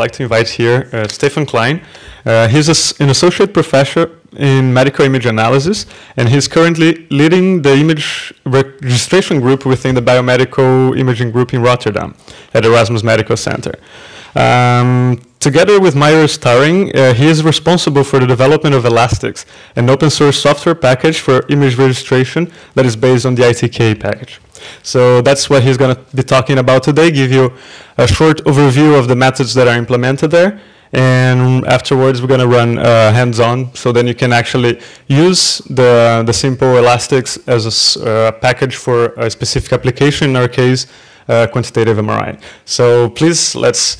like to invite here uh, Stefan Klein. Uh, he's a, an associate professor in medical image analysis, and he's currently leading the image registration group within the biomedical imaging group in Rotterdam at Erasmus Medical Center. Um, together with Marius Staring, uh, he is responsible for the development of Elastix, an open source software package for image registration that is based on the ITK package. So that's what he's going to be talking about today, give you a short overview of the methods that are implemented there. And afterwards, we're going to run uh, hands-on, so then you can actually use the, the simple elastix as a uh, package for a specific application, in our case, uh, quantitative MRI. So please, let's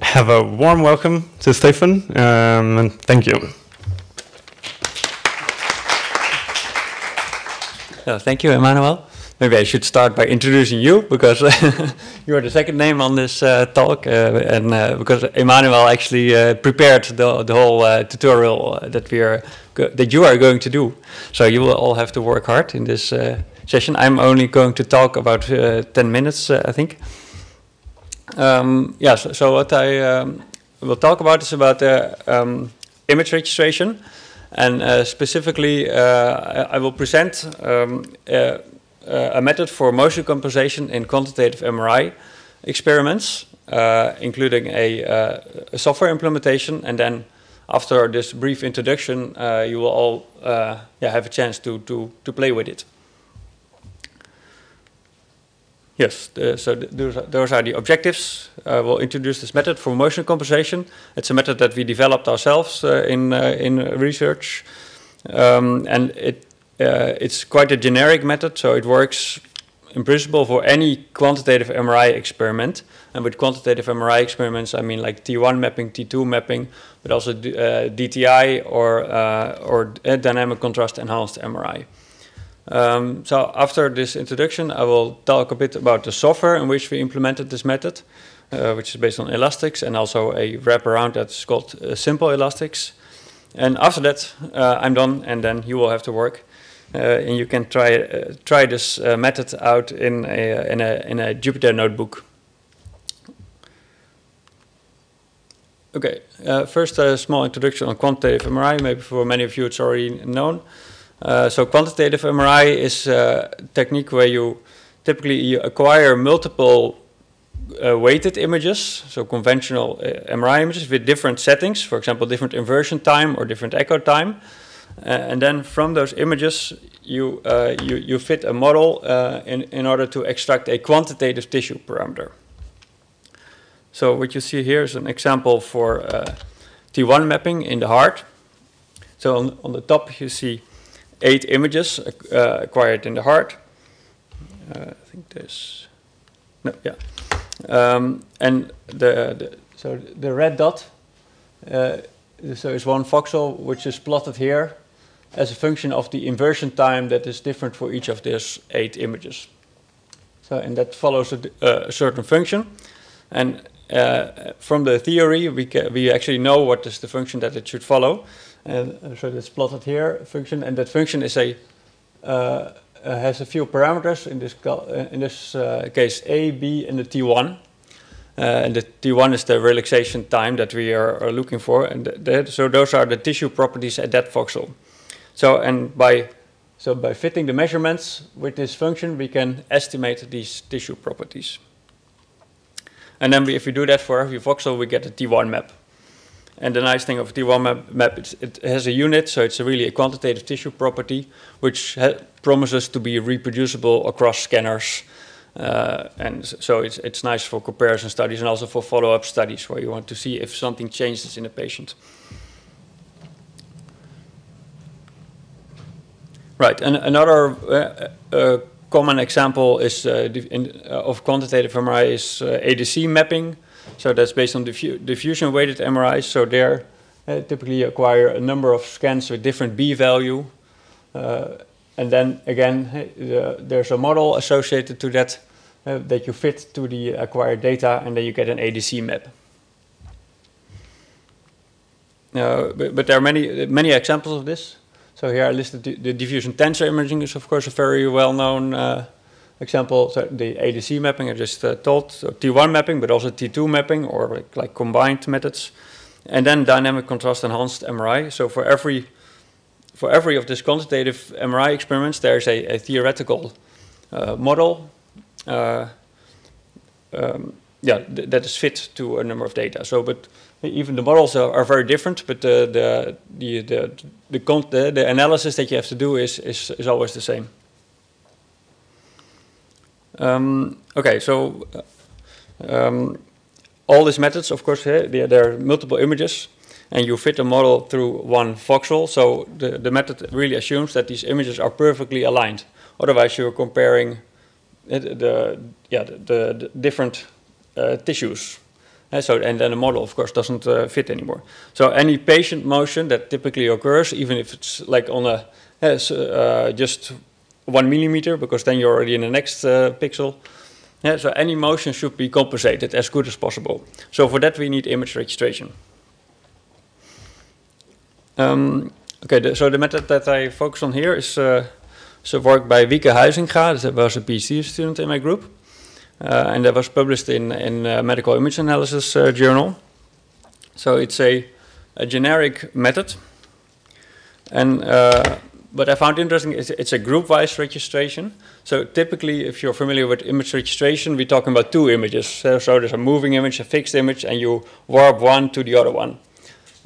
have a warm welcome to Stefan, um, and thank you. thank you, Emmanuel. Maybe I should start by introducing you because you are the second name on this uh, talk, uh, and uh, because Emmanuel actually uh, prepared the, the whole uh, tutorial that we are that you are going to do. So you will all have to work hard in this uh, session. I'm only going to talk about 10 minutes, I think. Um, yeah. So, so, what I um, will talk about is about um, image registration, and specifically I, I, will present. Um, uh, a method for motion compensation in quantitative MRI experiments, uh, including a, uh, a, software implementation. And then after this brief introduction, you will all yeah, have a chance to, to, to play with it. Yes, the, so those, are, those, are, the objectives. Uh, we'll introduce this method for motion compensation. It's a method that we developed ourselves uh, in, uh, in research. Um, and it uh, it's quite a generic method, so it works in principle for any quantitative MRI experiment. And with quantitative MRI experiments, I mean like T1 mapping, T2 mapping, but also uh, DTI or, uh, or uh, dynamic contrast enhanced MRI. Um, so after this introduction, I will talk a bit about the software in which we implemented this method, uh, which is based on elastix and also a wraparound that's called uh, simple elastix. And after that, I'm done, and then you will have to work. Uh, and you can try uh, try this uh, method out in a, in a in a Jupyter notebook. Okay, first a small introduction on quantitative MRI. Maybe for many of you it's already known. So quantitative MRI is a technique where you typically you acquire multiple uh, weighted images, so conventional uh, MRI images with different settings, for example, different inversion time or different echo time. Uh, and then from those images, you, uh, you, you fit a model uh, in, in order to extract a quantitative tissue parameter. So what you see here is an example for T1 mapping in the heart. So on, on the top you see eight images uh, acquired in the heart. Uh, I think there's no, yeah, um, and the, the, so the red dot. Uh, so is one voxel which is plotted here as a function of the inversion time that is different for each of these eight images. So, and that follows a, uh, a certain function. And uh, from the theory, we, we actually know what is the function that it should follow. And uh, so that's plotted here, function, and that function is a uh, uh has a few parameters, in this, uh, in this case A, B, and the T1. and the T1 is the relaxation time that we are, are looking for. And th so those are the tissue properties at that voxel. So, and by, so by fitting the measurements with this function, we can estimate these tissue properties. And then we, if we do that for every voxel, we get a T1 map. And the nice thing of T1 map, map it has a unit, so it's a really a quantitative tissue property, which promises to be reproducible across scanners. Uh, and so it's, it's nice for comparison studies and also for follow-up studies where you want to see if something changes in a patient. Right, and another uh, uh, common example is uh, in, uh, of quantitative MRI is uh, ADC mapping. So that's based on diffu diffusion weighted MRIs. So there, uh, typically you acquire a number of scans with different B value, and then again there's a model associated to that that you fit to the acquired data, and then you get an ADC map. But, but, there are many many examples of this. So here I listed the, the diffusion tensor imaging is of course a very well-known uh, example, so the ADC mapping I just uh, told, so T1 mapping, but also T2 mapping or like, like combined methods. And then dynamic contrast enhanced MRI. So for every for every of these quantitative MRI experiments, there's a, a theoretical uh, model. Uh, um, yeah, th that is fit to a number of data. So, but even the models are, are very different, but the the the the the, the, analysis that you have to do is is, is always the same. Um, okay, so um, all these methods, of course, there, are multiple images, and you fit a model through one voxel. So the, the method really assumes that these images are perfectly aligned. Otherwise, you're comparing eh, the, yeah the, the, different uh, tissues. And so and then the model, of course, doesn't uh, fit anymore. So any patient motion that typically occurs, even if it's like on a uh, just one millimeter, because then you're already in the next uh, pixel. Yeah, so any motion should be compensated as good as possible. So for that we need image registration. Um, okay, the, so the method that I focus on here is uh, work by Wieke Huizinga, that was a PhD student in my group. Uh, and that was published in, in uh, Medical Image Analysis uh, Journal. So it's a, a generic method. And uh, what I found interesting is it's a group-wise registration. So typically, if you're familiar with image registration, we're talking about two images. So, so there's a moving image, a fixed image, and you warp one to the other one.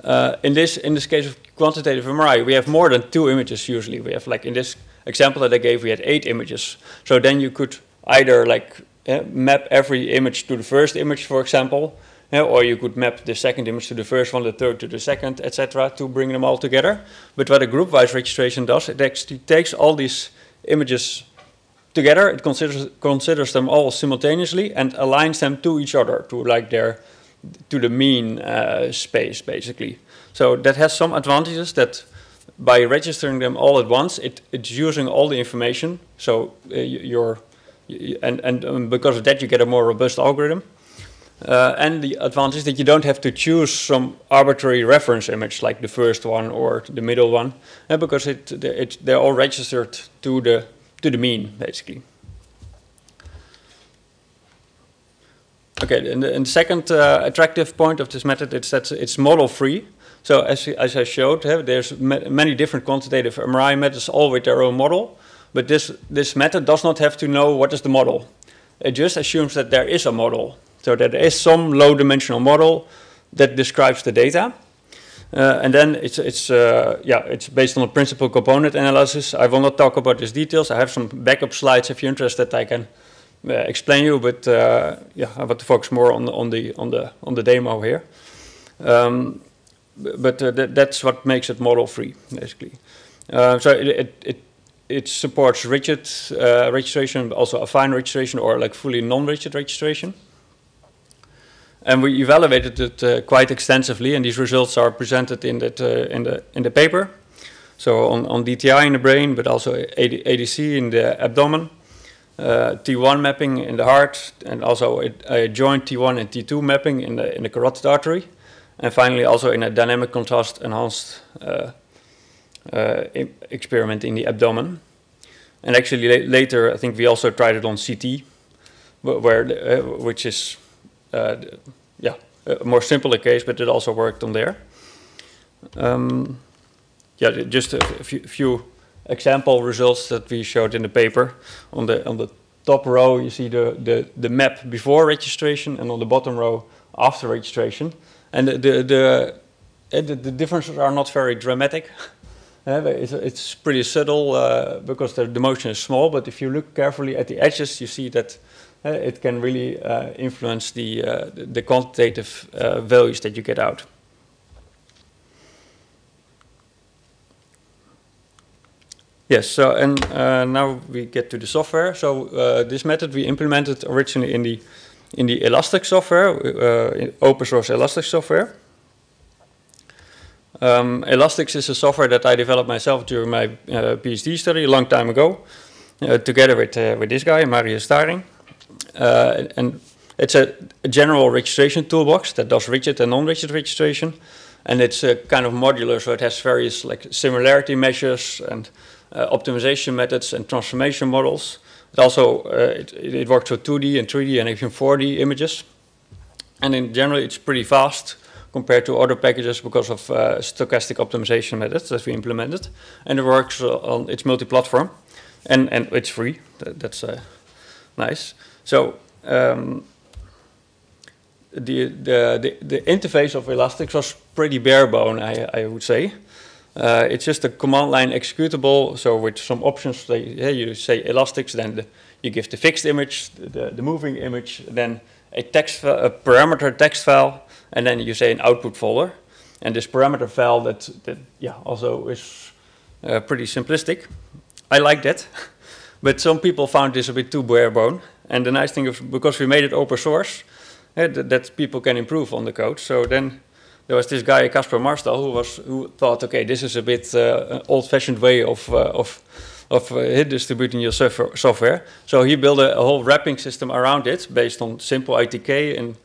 Uh, in this in this case of quantitative MRI, we have more than two images usually. We have like in this example that I gave, we had eight images. So then you could either like uh, map every image to the first image, for example, yeah, or you could map the second image to the first one, the third to the second, etc., to bring them all together. But what a group-wise registration does, it actually takes all these images together, it considers, considers them all simultaneously and aligns them to each other, to like their, to the mean uh, space, basically. So that has some advantages that by registering them all at once, it, it's using all the information. So uh, you're, and, and um, because of that, you get a more robust algorithm. Uh, and the advantage is that you don't have to choose some arbitrary reference image like the first one or the middle one, uh, because it, it, they're all registered to the, to the mean, basically. Okay, and the, and the second uh, attractive point of this method is that it's model-free. So as, as I showed, uh, there's ma many different quantitative MRI methods, all with their own model. But this, this method does not have to know what is the model. It just assumes that there is a model. So there is some low dimensional model that describes the data. Uh, and then it's, it's, uh, yeah, it's based on a principal component analysis. I will not talk about these details. I have some backup slides if you're interested I can uh, explain you, but uh, yeah, I want to focus more on the, on the, on the, on the demo here. Um, but uh, that, that's what makes it model free, basically. Uh, so it, it, it, it supports rigid registration, also affine registration or like fully non-rigid registration. And we evaluated it uh, quite extensively, and these results are presented in, that, uh, in, the, in the paper. So on, on DTI in the brain, but also AD, ADC in the abdomen, uh, T1 mapping in the heart, and also a, a, joint T1 and T2 mapping in the, in the carotid artery. And finally also in a dynamic contrast enhanced uh, uh, experiment in the abdomen. And actually la later, I think we also tried it on CT, where, uh, which is yeah, a more simpler case, but it also worked on there. Um, yeah, just a few, few, example results that we showed in the paper. On the on the top row, you see the the, the map before registration, and on the bottom row after registration. And the the the, eh, the, differences are not very dramatic. Uh, it's, it's, pretty subtle uh, because the, the motion is small, but if you look carefully at the edges, you see that uh, it can really uh, influence the, uh, the quantitative values that you get out. Yes, so and uh, now we get to the software. So uh, this method we implemented originally in the in the Elastix software, uh, open source Elastix software. Um, Elastix is a software that I developed myself during my PhD study a long time ago, together with with this guy, Marius Staring. Uh, and it's a, general registration toolbox that does rigid and non-rigid registration. And it's a kind of modular, so it has various like similarity measures and uh, optimization methods and transformation models. it also it, it works with 2D and 3D and even 4D images. And in general, it's pretty fast compared to other packages because of uh, stochastic optimization methods that we implemented. And it works on, it's multi-platform and, and it's free. That, that's uh, nice. So um, the, the, the, the, interface of Elastix was pretty bare bone, I, I would say. Uh, it's just a command line executable, so with some options, they, yeah, you say Elastix, then the, you give the fixed image, the, the moving image, then a text, a parameter text file, and then you say an output folder. And this parameter file that, that yeah, also is uh, pretty simplistic. I like that, but some people found this a bit too bare bone. And the nice thing is because we made it open source, uh, that, that people can improve on the code. So then there was this guy Kasper Marstal who was who thought, okay, this is a bit uh, old-fashioned way of uh, of of uh, distributing your software. So he built a, a, whole wrapping system around it based on simple ITK and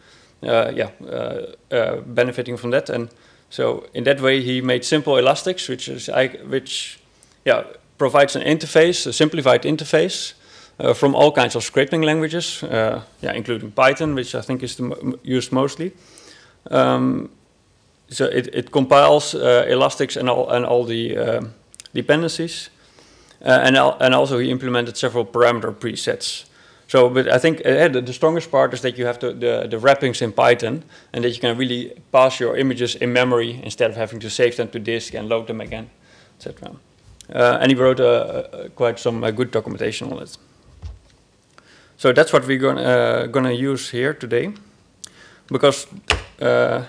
uh, yeah, uh, uh, benefiting from that. And so in that way, he made simple elastix, which is which yeah provides an interface, a simplified interface. Uh, from all kinds of scripting languages, uh, yeah, including Python, which I think is used mostly. Um, so it, it compiles uh, elastix and all and all the dependencies, and al and also he implemented several parameter presets. So, but I think uh, the, strongest part is that you have to, the, the wrappings in Python and that you can really pass your images in memory instead of having to save them to disk and load them again, etc. Uh, and he wrote uh, quite some good documentation on it. So that's what we're gonna, uh, gonna use here today, because uh,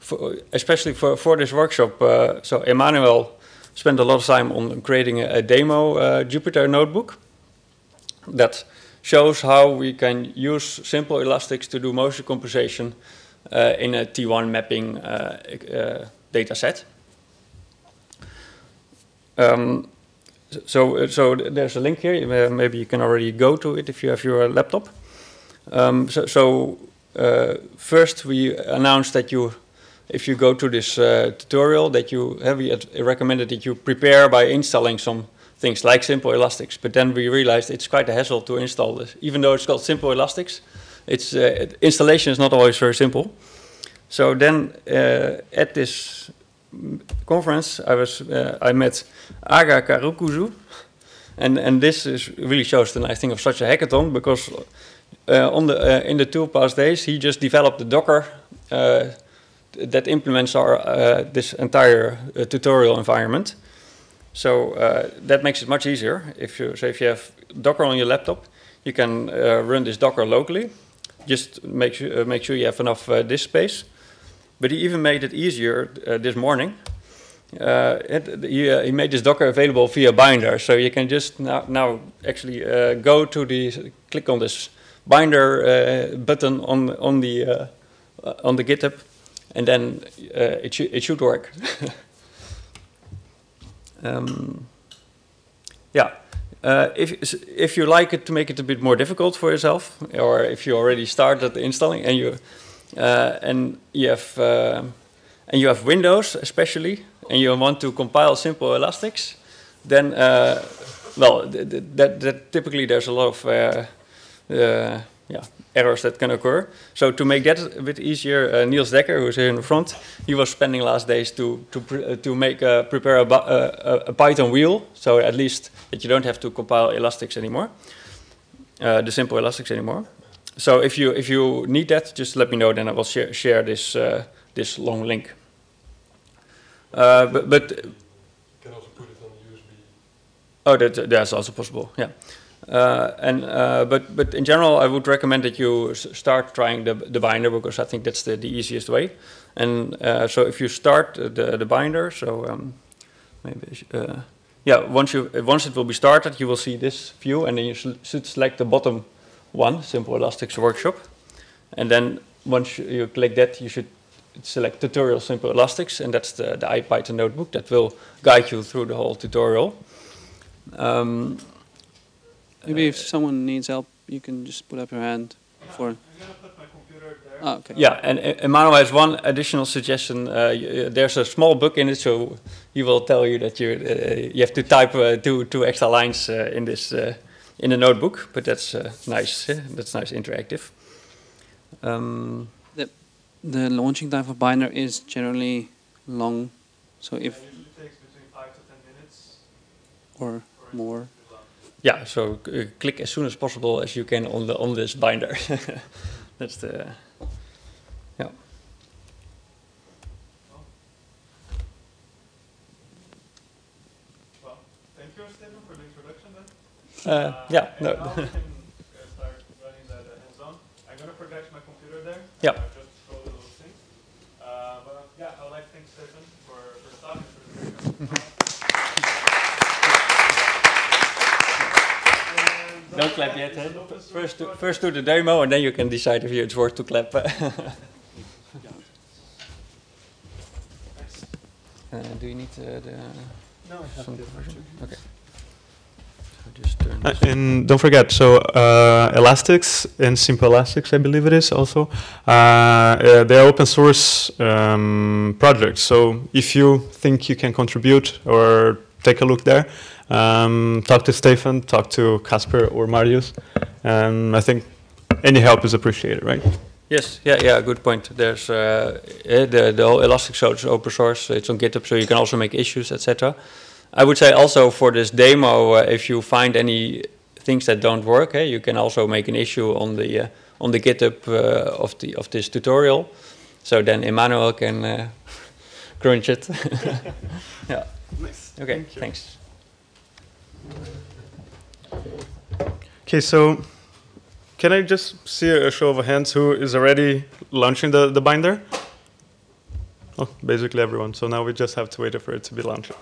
for, especially for, for this workshop, so Emmanuel spent a lot of time on creating a, a demo Jupyter notebook that shows how we can use simple elastix to do motion compensation uh, in a T1 mapping uh, uh, data set. Um, so, so there's a link here. maybe you can already go to it if you have your laptop. Um, so, so uh, first we announced that you, if you go to this uh, tutorial, that you have recommended that you prepare by installing some things like simple elastix. But then we realized it's quite a hassle to install this. Even though it's called simple elastix, its uh, installation is not always very simple. So then uh, at this conference, I was uh, I met Agah Karakuzu, and and this is really shows the nice thing of such a hackathon because uh, on the uh, in the two past days he just developed the Docker uh, that implements our this entire tutorial environment. So uh, that makes it much easier. If you so if you have Docker on your laptop, you can uh, run this Docker locally. Just make sure uh, make sure you have enough uh, disk space. But he even made it easier uh, this morning. Uh, it, he, he, made this Docker available via Binder, so you can just now, now actually go to the click on this Binder button on on the on the GitHub, and then it, sh it should work. Um, yeah, uh, if if you like it to make it a bit more difficult for yourself, or if you already started installing and you uh, and you have uh, and you have Windows especially, and you want to compile simple elastix, then uh, well, that that typically there's a lot of uh, uh, yeah, errors that can occur. So to make that a bit easier, uh, Niels Dekker, who's here in the front, he was spending last days to to uh, to make uh, prepare a, uh, a, Python wheel, so at least that you don't have to compile elastix anymore, uh, the simple elastix anymore. So if you if you need that, just let me know. Then I will share share this uh, this long link. but, but can also put it on USB. Oh, that that's also possible. Yeah. Uh, and uh, but but in general, I would recommend that you start trying the the binder because I think that's the, the easiest way. And uh, so if you start the the binder, so um, maybe uh, yeah, once you once it will be started, you will see this view, and then you should select the bottom one, Simple Elastix Workshop, and then once you click that, you should select Tutorial Simple Elastix, and that's the the IPython notebook that will guide you through the whole tutorial. Um, Maybe if someone needs help, you can just put up your hand for. Oh, okay. Yeah, and Emmanuel has one additional suggestion. Uh, uh, there's a small book in it, so he will tell you that you uh, you have to type uh, two two extra lines uh, in this uh, in a notebook, but that's uh, nice. eh? That's nice interactive. Um, The launching time for Binder is generally long, so if usually takes between five to ten minutes. or more. yeah, so uh, click as soon as possible as you can on the on this binder. that's the yeah. Well, thank you, Stephen, for the introduction then. Eh, nou, uh, yeah. No. Yeah. Don't clap yet. Huh? First, do, first do the demo, and then you can decide if it's worth to clap. Eh, uh, do you need uh, the? No, I have the version. Okay. So just turn. Uh, and don't forget, so uh, Elastix and Simple Elastix, I believe it is also, uh, uh, they are open source um, projects. So if you think you can contribute or take a look there, um, talk to Stefan, talk to Kasper or Marius. Um, I think any help is appreciated, right? Yes, yeah, yeah, good point. There's uh, eh, the the whole Elasticsearch is open source. It's on GitHub, so you can also make issues, etc. I would say also for this demo, uh, if you find any things that don't work, eh, you can also make an issue on the uh, on the GitHub uh, of the of this tutorial. So then Emmanuel can uh, crunch it. yeah. Nice. Okay. Thank. Thanks. Okay, so can I just see a show of hands who is already launching the, the binder? Oh, basically everyone. So now we just have to wait for it to be launched.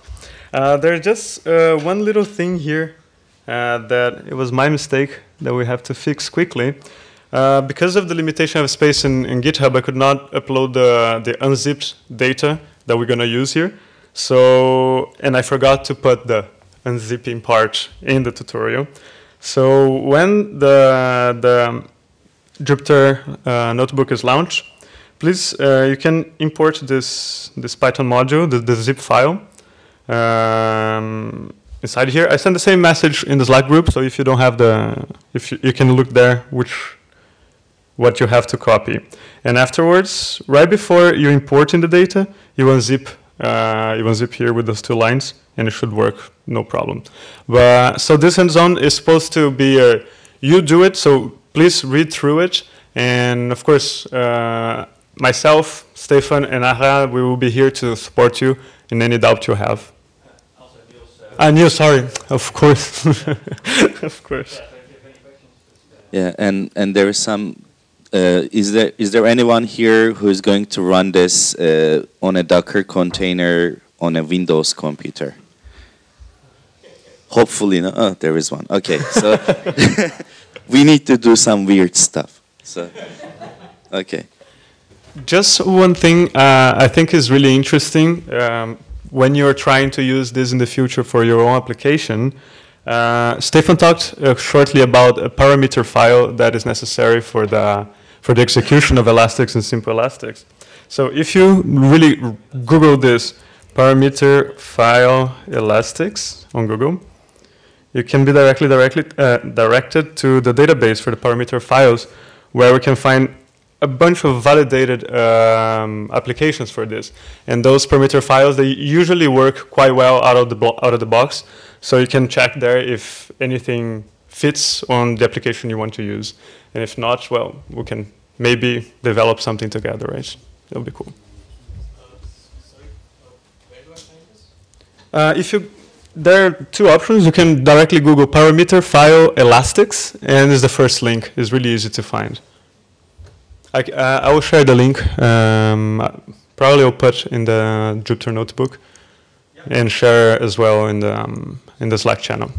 Uh, there's just uh, one little thing here uh, that it was my mistake that we have to fix quickly. Uh, because of the limitation of space in, in GitHub, I could not upload the, the unzipped data that we're going to use here. So, and I forgot to put the unzipping part in the tutorial. So when the, the Jupyter uh, notebook is launched, please, you can import this, this Python module, the, the zip file, um, inside here. I sent the same message in the Slack group, so if you don't have the, if you, you can look there which, what you have to copy. And afterwards, right before you import in the data, you unzip, uh, you unzip here with those two lines, and it should work, no problem. But, so this hands-on is supposed to be, a, you do it, so please read through it, and of course, uh, myself, Stefan, and Ara, we will be here to support you in any doubt you have. Ah, Neil, sorry, of course, of course. Yeah, and and there is some. Uh, is there is there anyone here who is going to run this uh, on a Docker container on a Windows computer? Hopefully, no. Oh, there is one. Okay, so we need to do some weird stuff. So, okay. Just one thing uh, I think is really interesting um, when you're trying to use this in the future for your own application. Uh, Stefan talked uh, shortly about a parameter file that is necessary for the for the execution of elastix and simple elastix. So if you really Google this parameter file elastix on Google, you can be directly directly uh, directed to the database for the parameter files, where we can find a bunch of validated um, applications for this. And those parameter files, they usually work quite well out of the out of the box. So you can check there if anything fits on the application you want to use. And if not, well, we can maybe develop something together, right? It'll be cool. Uh, if you, there are two options. You can directly Google parameter file elastix, and it's the first link. It's really easy to find. I, uh, I will share the link. Um, probably I'll put in the Jupyter notebook yeah. and share as well in the um, in the Slack channel.